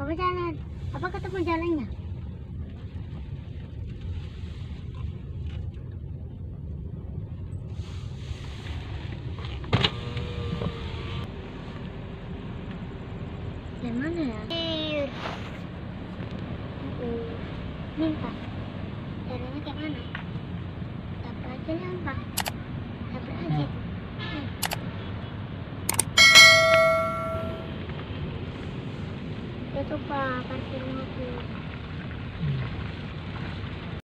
Apa jalan? Apa ketemu jalannya? Yang mana ya? Aduh, minta. Caranya kayak mana? Apa aja lah, Pak? Ito pa, kasi mo